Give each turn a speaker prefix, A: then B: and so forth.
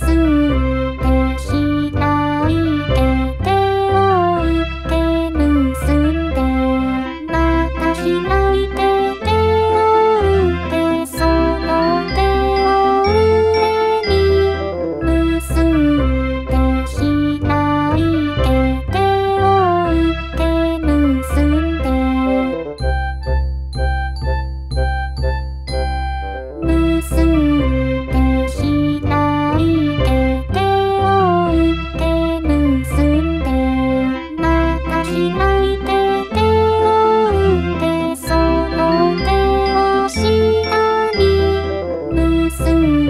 A: soon. soon.